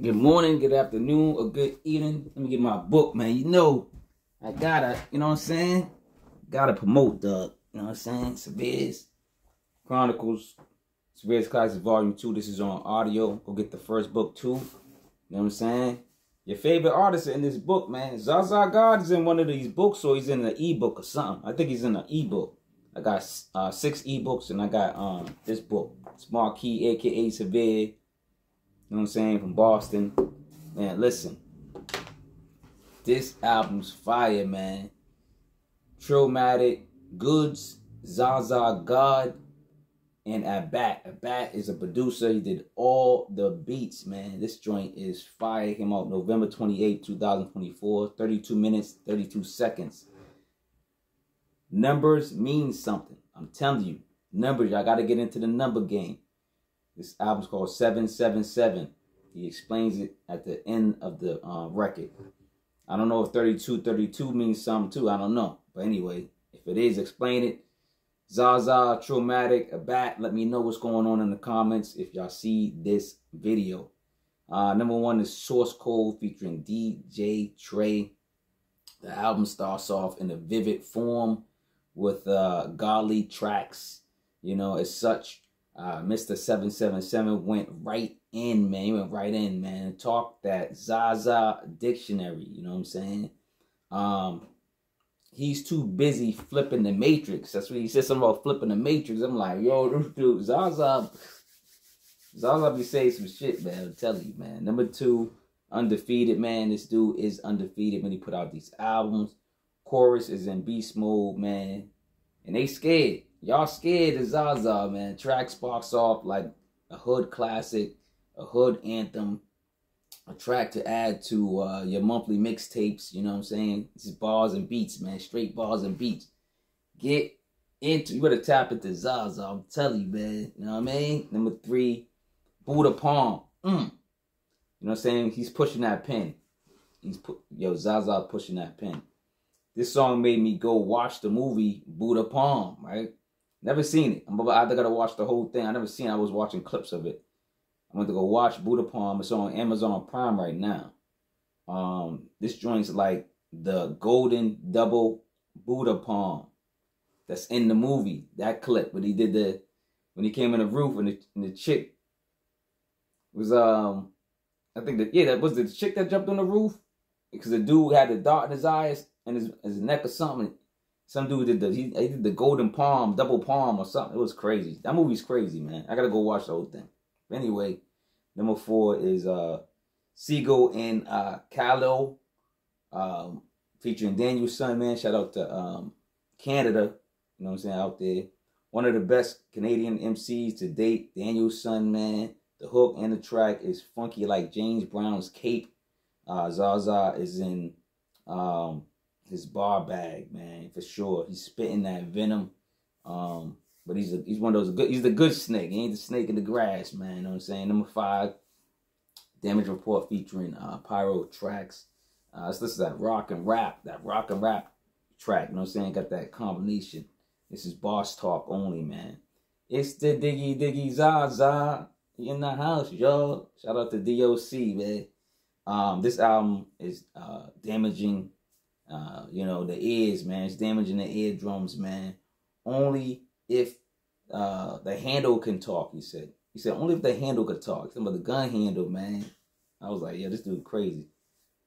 good morning, good afternoon, or good evening. Let me get my book, man. You know, I gotta, you know what I'm saying? Gotta promote the, you know what I'm saying? Cevere's Chronicles, Cevere's Classics Volume 2. This is on audio. Go get the first book, too. You know what I'm saying? Your favorite artist in this book, man. Zaza God is in one of these books, or he's in an ebook or something. I think he's in an ebook. I got uh, six ebooks, and I got um this book. Smart Key, aka Severe know what I'm saying? From Boston. Man, listen. This album's fire, man. Trillmatic, Goods, Zaza God, and Abat. Abat is a producer. He did all the beats, man. This joint is fire. Came out November 28, 2024. 32 minutes, 32 seconds. Numbers mean something. I'm telling you. Numbers, I got to get into the number game. This album's called 777. He explains it at the end of the uh, record. I don't know if 32 32 means something too. I don't know. But anyway, if it is, explain it. Zaza, Trillmatic, Abat. Let me know what's going on in the comments if y'all see this video. Uh, number one is Source Code featuring DJ Tray. The album starts off in a vivid form with uh, godly tracks. You know, as such, uh, Mr. 777 went right in, man. He went right in, man. Talk that Zaza dictionary, you know what I'm saying? Um, he's too busy flipping the matrix. That's what he said something about flipping the matrix. I'm like, yo, dude, Zaza, Zaza be saying some shit, man. I'm telling you, man. Number two, undefeated, man. This dude is undefeated when he put out these albums. Chorus is in beast mode, man. And they scared. Y'all scared of Zaza, man. Track sparks off like a hood classic, a hood anthem, a track to add to uh, your monthly mixtapes. You know what I'm saying? This is bars and beats, man. Straight bars and beats. Get into, you better tap into Zaza. I'm telling you, man. You know what I mean? Number three, Buddha Palm. Mm. You know what I'm saying? He's pushing that pen. He's put, yo, Zaza pushing that pen. This song made me go watch the movie Buddha Palm, right? Never seen it. I'm I gotta watch the whole thing. I never seen. It. I was watching clips of it. I went to go watch Buddha Palm. It's on Amazon Prime right now. Um, this joint's like the golden double Buddha Palm that's in the movie. That clip when he did the when he came in the roof and the, and the chick was um I think that yeah that was the chick that jumped on the roof because the dude had the dot in his eyes and his, his neck or something some dude did the he, he did the golden palm, double palm or something. It was crazy. That movie's crazy, man. I gotta go watch the whole thing. Anyway, number four is uh Sigil and uh Caelo, um, featuring Daniel Son, man. Shout out to um Canada, you know what I'm saying, out there. One of the best Canadian MCs to date, Daniel Son, man. The hook and the track is funky like James Brown's cape. Uh Zaza is in um his bar bag, man, for sure. He's spitting that venom. Um, but he's a, he's one of those good. He's the good snake. He ain't the snake in the grass, man. You know what I'm saying? Number five, Damage Report featuring uh, Pyro Traxx. Uh, let's listen to that rock and rap. That rock and rap track. You know what I'm saying? Got that combination. This is boss talk only, man. It's the Diggy Diggy Zaza in the house, y'all. Shout out to DOC, man. Um, this album is uh, damaging uh, you know, the ears, man. It's damaging the eardrums, man. Only if uh, the handle can talk, he said. He said, only if the handle could talk. Some of the gun handle, man. I was like, yeah, this dude crazy.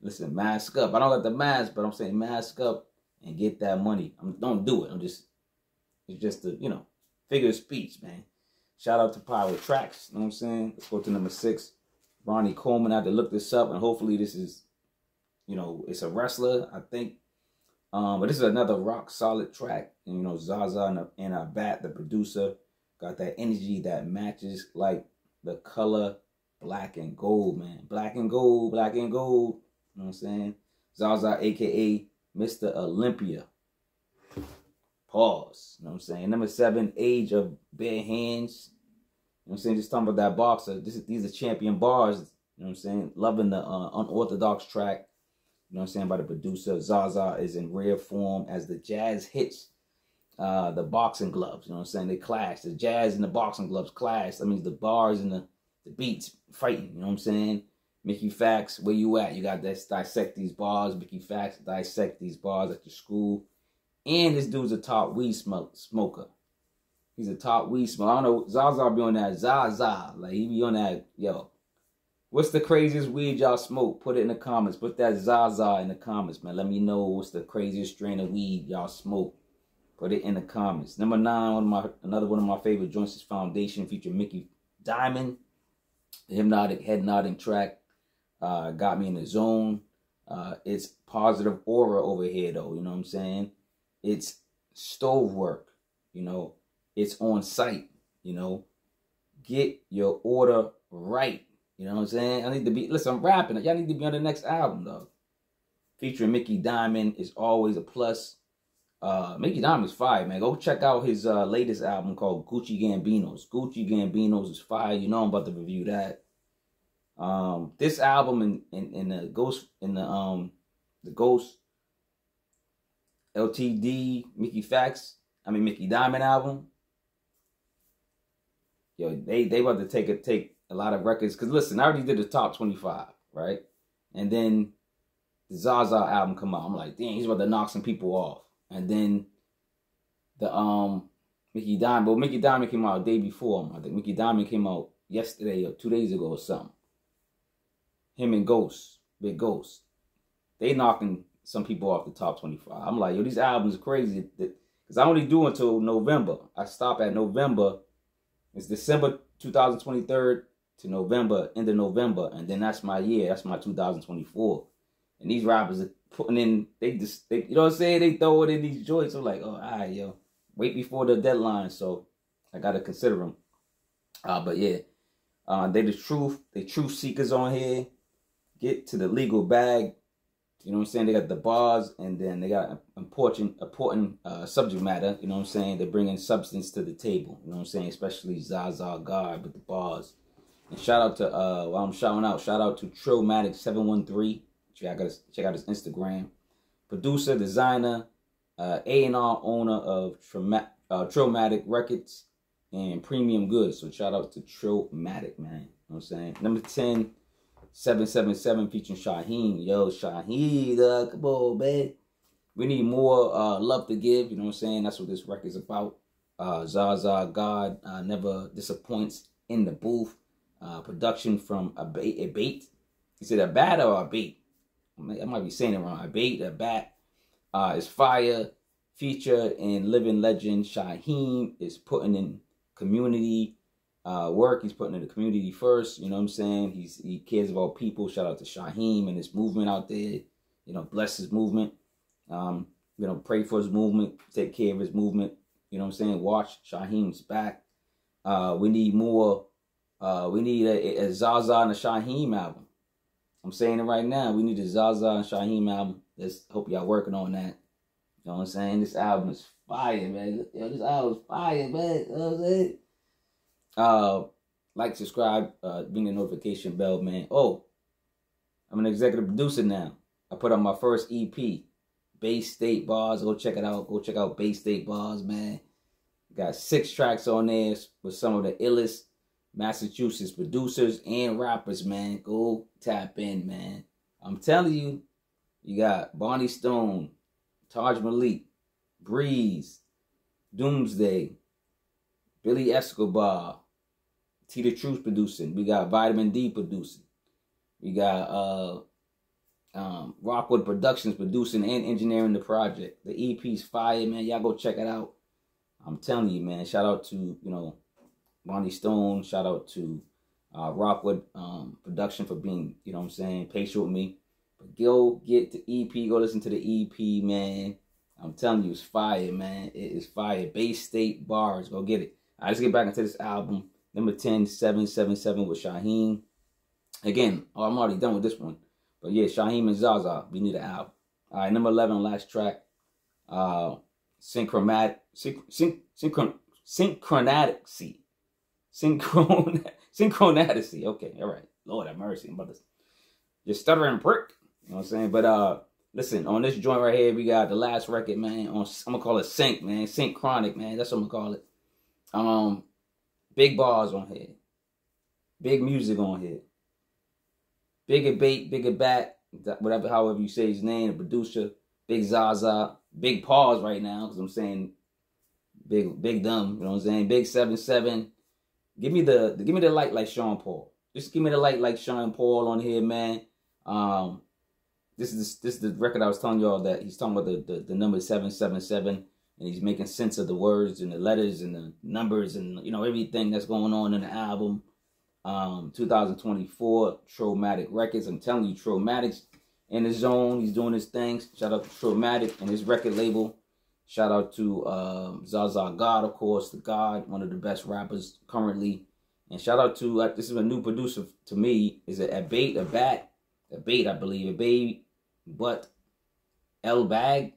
Listen, mask up. I don't got the mask, but I'm saying mask up and get that money. I'm, don't do it. I'm just, it's just a, you know, figure of speech, man. Shout out to Pyro Traxx. You know what I'm saying? Let's go to number six. Ronnie Coleman. I had to look this up, and hopefully this is you know, it's a wrestler, I think. Um, but this is another rock solid track. And, you know, Zaza and, and Abat, the producer, got that energy that matches like the color black and gold, man. Black and gold, black and gold. You know what I'm saying? Zaza, aka Mr. Olympia. Pause. You know what I'm saying? Number seven, Age of Bare Hands. You know what I'm saying? Just talking about that boxer. This is, these are champion bars. You know what I'm saying? Loving the uh, unorthodox track. You know what I'm saying? By the producer. Zaza is in rare form as the jazz hits uh, the boxing gloves. You know what I'm saying? They clash. The jazz and the boxing gloves clash. That means the bars and the, the beats fighting. You know what I'm saying? Mickey Factz, where you at? You got to dissect these bars. Mickey Factz, dissect these bars at your school. And this dude's a top weed smoke, smoker. He's a top weed smoker. I don't know. Zaza be on that Zaza. Like, he be on that, yo. What's the craziest weed y'all smoke? Put it in the comments. Put that Zaza in the comments, man. Let me know what's the craziest strain of weed y'all smoke. Put it in the comments. Number nine, one of my another one of my favorite joints is Foundation, featuring Mickey Diamond. The hypnotic head nodding track uh, got me in the zone. Uh, it's positive aura over here, though. You know what I'm saying? It's stove work. You know, it's on site. You know, get your order right. You know what I'm saying? I need to be. Listen, I'm rapping. Y'all need to be on the next album, though. Featuring Mickey Diamond is always a plus. Uh, Mickey Diamond's fire, man. Go check out his uh, latest album called Gucci Gambinos. Gucci Gambinos is fire. You know I'm about to review that. Um, this album in, in, in the Ghost in the um the Ghost LTD Mickey Factz, I mean Mickey Diamond album. Yo, they they about to take a take a lot of records because listen, I already did the top twenty five, right? And then the Zaza album come out. I'm like, damn, he's about to knock some people off. And then the um Mickey Diamond, but Mickey Diamond came out a day before him. I think Mickey Diamond came out yesterday or two days ago or something. Him and Ghost, Big Ghost, they knocking some people off the top 25. I'm like, yo, these albums are crazy. Because I only do until November. I stop at November. It's December 2023 to November, end of November. And then that's my year. That's my 2024. And these rappers are putting in, they just, they, you know what I'm saying? They throw it in these joints. I'm like, oh, all right, yo. Wait before the deadline. So I got to consider them. Uh, but yeah, uh, they the truth. They truth seekers on here. Get to the legal bag. You know what I'm saying? They got the bars, and then they got important, important uh, subject matter. You know what I'm saying? They're bringing substance to the table. You know what I'm saying? Especially Zaza God with the bars. And shout out to uh, while I'm shouting out, shout out to Trillmatic seven one three. Check out check out his Instagram. Producer, designer, uh, A and R owner of Trima, uh, Trillmatic Records and Premium Goods. So shout out to Trillmatic, man. You know what I'm saying? Number 10, 777 featuring Shyheim. Yo, Shyheim, uh, come on, man. We need more uh, love to give. You know what I'm saying? That's what this record's about. Uh, Zaza God uh, never disappoints in the booth. Uh, production from a bait. Is it a bat or a bait? I might be saying it wrong. A bait, a bat. Uh, is fire. Feature in living legend Shyheim is putting in community uh, work. He's putting in the community first. You know what I'm saying? He's he cares about people. Shout out to Shyheim and his movement out there. You know, bless his movement. Um, you know, pray for his movement. Take care of his movement. You know what I'm saying? Watch Shyheim's back. Uh, we need more. Uh, we need a, a Zaza and a Shyheim album. I'm saying it right now. We need a Zaza and Shyheim album. Let's hope y'all working on that. You know what I'm saying? This album is fire, man. Yo, this album is fire, man. You know what I'm saying? Uh, like, subscribe, uh, ring the notification bell, man. Oh, I'm an executive producer now. I put out my first EP, Bay State Bars. Go check it out. Go check out Bay State Bars, man. Got six tracks on there with some of the illest Massachusetts producers and rappers, man. Go tap in, man. I'm telling you, you got Bonnie Stone, Taj Malik, Breeze, Doomsday, Billy Escobar, T the Truth producing. We got Vitamin D producing. We got uh um Rockwood Productions producing and engineering the project. The EP's fire, man. Y'all go check it out. I'm telling you, man. Shout out to, you know, Bonnie Stone. Shout out to uh, Rockwood um, Production for being, you know what I'm saying, patient with me. But go get the EP. Go listen to the EP, man. I'm telling you, it's fire, man. It is fire. Bay State Bars. Go get it. I let's get back into this album. Number 10, 777 with Shyheim. Again, oh, I'm already done with this one. But yeah, Shyheim and Zaza, we need an album. All right, number 11, last track. Uh, Synchromatic, synch, synch, synchron, Synchronatic. Synchron, Synchronatic. Okay, all right. Lord have mercy. To just stuttering prick. You know what I'm saying? But uh, listen, on this joint right here, we got the last record, man. On I'm gonna call it Sync, man. Sync Chronic, man. That's what I'm gonna call it. Um, big bars on here. Big music on here. Bigger Bait, bigger Bat, whatever, however you say his name, the producer, Big Zaza, Big Pause right now, because I'm saying Big Big Dumb, you know what I'm saying? Big Seven Seven. Give me the give me the light like Sean Paul. Just give me the light like Sean Paul on here, man. Um, this is this is the record I was telling y'all that he's talking about the, the, the number seven seven seven, and he's making sense of the words and the letters and the numbers and you know everything that's going on in the album. Um, 2024 Trillmatic Records. I'm telling you, Trillmatic's in the zone. He's doing his things. Shout out to Trillmatic and his record label. Shout out to um, Zaza God, of course, the God, one of the best rappers currently. And shout out to uh, this is a new producer to me. Is it a bait, a bat, a bait? I believe a bait, but L bag.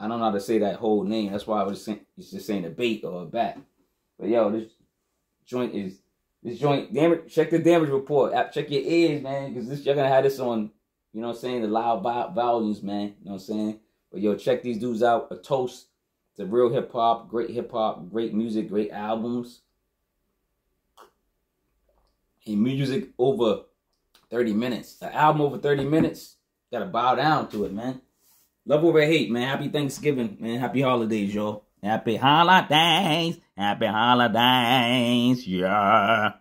I don't know how to say that whole name. That's why I was saying, just saying a bait or a bat. But yo, this joint is this joint. Damage. Check the damage report. Check your ears, man, because this you're gonna have this on. You know what I'm saying? The loud volumes, man. You know what I'm saying? But yo, check these dudes out. A toast to real hip hop, great hip hop, great music, great albums. And music over 30 minutes. An album over 30 minutes. Gotta bow down to it, man. Love over hate, man. Happy Thanksgiving, man. Happy holidays, y'all. Happy holidays. Happy holidays. Yeah.